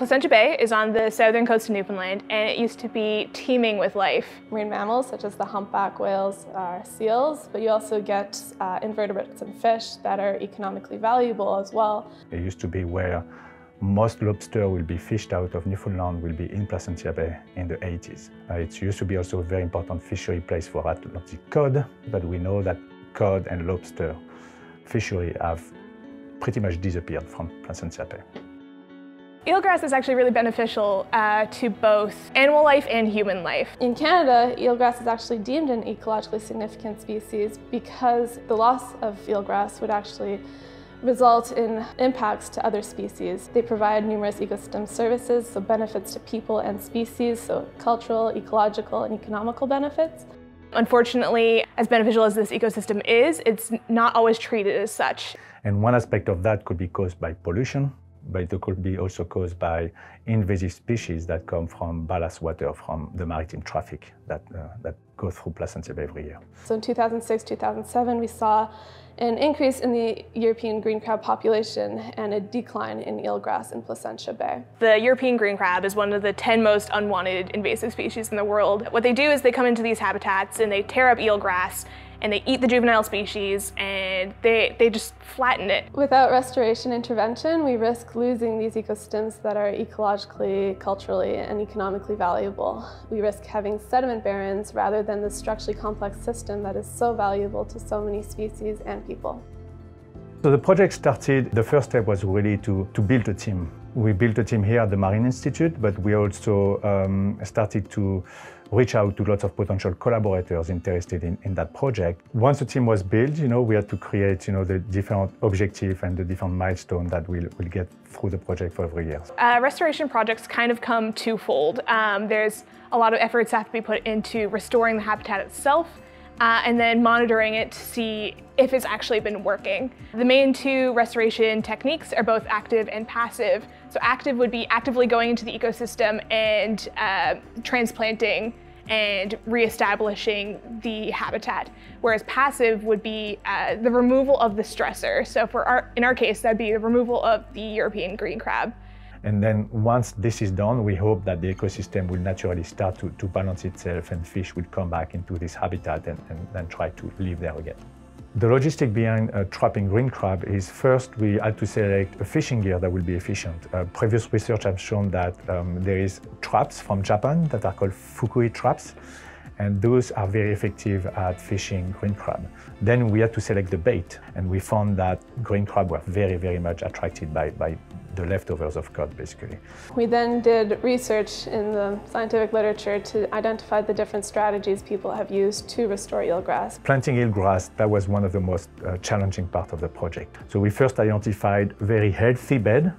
Placentia Bay is on the southern coast of Newfoundland and it used to be teeming with life. Marine mammals such as the humpback whales are seals, but you also get uh, invertebrates and fish that are economically valuable as well. It used to be where most lobster will be fished out of Newfoundland will be in Placentia Bay in the 80s. Uh, it used to be also a very important fishery place for Atlantic cod, but we know that cod and lobster fishery have pretty much disappeared from Placentia Bay. Eelgrass is actually really beneficial uh, to both animal life and human life. In Canada, eelgrass is actually deemed an ecologically significant species because the loss of eelgrass would actually result in impacts to other species. They provide numerous ecosystem services, so benefits to people and species, so cultural, ecological, and economical benefits. Unfortunately, as beneficial as this ecosystem is, it's not always treated as such. And one aspect of that could be caused by pollution, but it could be also caused by invasive species that come from ballast water from the maritime traffic that, uh, that go through Placentia Bay every year. So in 2006, 2007, we saw an increase in the European green crab population and a decline in eelgrass in Placentia Bay. The European green crab is one of the 10 most unwanted invasive species in the world. What they do is they come into these habitats and they tear up eelgrass and they eat the juvenile species and they, they just flatten it. Without restoration intervention, we risk losing these ecosystems that are ecologically, culturally, and economically valuable. We risk having sediment barrens rather than the structurally complex system that is so valuable to so many species and people. So the project started, the first step was really to, to build a team. We built a team here at the Marine Institute, but we also um, started to reach out to lots of potential collaborators interested in, in that project. Once the team was built, you know, we had to create, you know, the different objective and the different milestones that we'll, we'll get through the project for every year. Uh, restoration projects kind of come twofold. Um, there's a lot of efforts that have to be put into restoring the habitat itself, uh, and then monitoring it to see if it's actually been working. The main two restoration techniques are both active and passive. So active would be actively going into the ecosystem and uh, transplanting and reestablishing the habitat, whereas passive would be uh, the removal of the stressor. So for our, in our case, that'd be the removal of the European green crab. And then once this is done, we hope that the ecosystem will naturally start to, to balance itself and fish will come back into this habitat and, and then try to live there again. The logistic behind uh, trapping green crab is first we had to select a fishing gear that will be efficient. Uh, previous research has shown that um, there is traps from Japan that are called Fukui traps and those are very effective at fishing green crab. Then we had to select the bait, and we found that green crab were very, very much attracted by, by the leftovers of cod, basically. We then did research in the scientific literature to identify the different strategies people have used to restore eelgrass. Planting eelgrass, that was one of the most uh, challenging part of the project. So we first identified very healthy bed,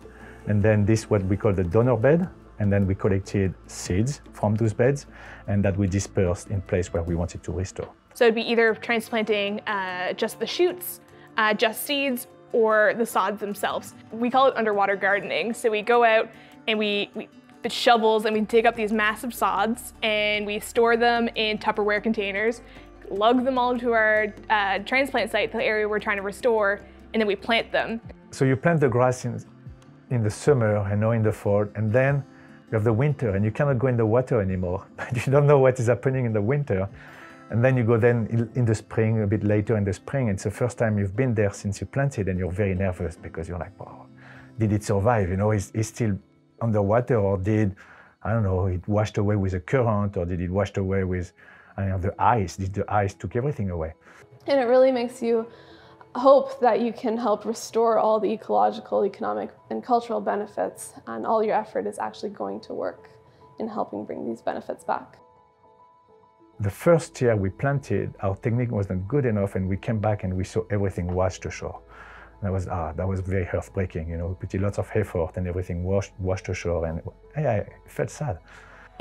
and then this what we call the donor bed, and then we collected seeds from those beds and that we dispersed in place where we wanted to restore. So it'd be either transplanting uh, just the shoots, uh, just seeds, or the sods themselves. We call it underwater gardening. So we go out and we, we with shovels and we dig up these massive sods and we store them in Tupperware containers, lug them all to our uh, transplant site, the area we're trying to restore, and then we plant them. So you plant the grass in, in the summer and not in the fall, and then you have the winter and you cannot go in the water anymore. you don't know what is happening in the winter. And then you go then in the spring, a bit later in the spring. It's the first time you've been there since you planted and you're very nervous because you're like, wow, did it survive? You know, is it still underwater or did, I don't know, it washed away with a current or did it washed away with, I know, the ice? Did the ice took everything away? And it really makes you hope that you can help restore all the ecological, economic, and cultural benefits, and all your effort is actually going to work in helping bring these benefits back. The first year we planted, our technique wasn't good enough, and we came back and we saw everything washed ashore. that was ah, that was very heartbreaking. You know, we put lots of effort and everything washed washed ashore, and I felt sad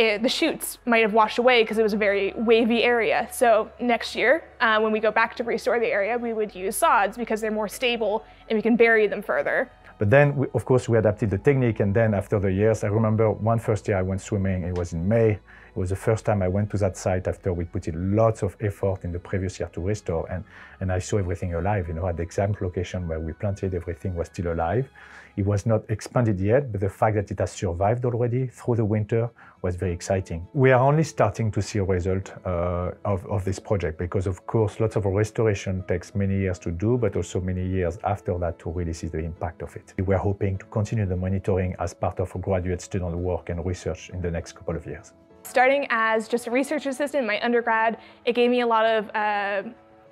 it, the shoots might have washed away because it was a very wavy area. So next year, uh, when we go back to restore the area, we would use sods because they're more stable and we can bury them further. But then, we, of course, we adapted the technique. And then after the years, I remember one first year I went swimming, it was in May. It was the first time I went to that site after we put in lots of effort in the previous year to restore, and, and I saw everything alive. You know, at the exact location where we planted, everything was still alive. It was not expanded yet, but the fact that it has survived already through the winter was very exciting. We are only starting to see a result uh, of, of this project because, of course, lots of restoration takes many years to do, but also many years after that to really see the impact of it. We are hoping to continue the monitoring as part of graduate student work and research in the next couple of years. Starting as just a research assistant in my undergrad, it gave me a lot of uh,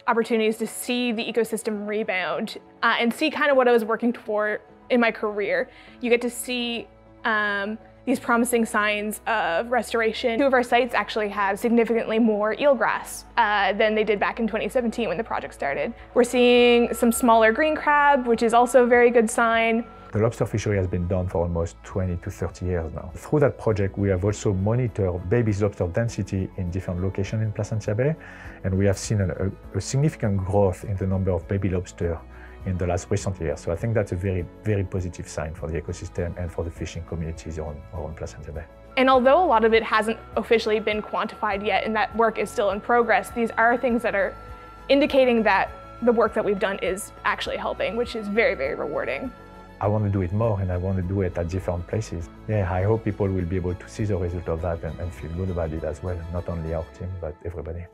opportunities to see the ecosystem rebound uh, and see kind of what I was working toward in my career. You get to see um, these promising signs of restoration. Two of our sites actually have significantly more eelgrass uh, than they did back in 2017 when the project started. We're seeing some smaller green crab, which is also a very good sign. The lobster fishery has been done for almost 20 to 30 years now. Through that project, we have also monitored baby lobster density in different locations in Placentia Bay, and we have seen a, a significant growth in the number of baby lobster in the last recent years. So I think that's a very, very positive sign for the ecosystem and for the fishing communities around, around Placentia Bay. And although a lot of it hasn't officially been quantified yet and that work is still in progress, these are things that are indicating that the work that we've done is actually helping, which is very, very rewarding. I want to do it more and I want to do it at different places. Yeah, I hope people will be able to see the result of that and, and feel good about it as well, not only our team, but everybody.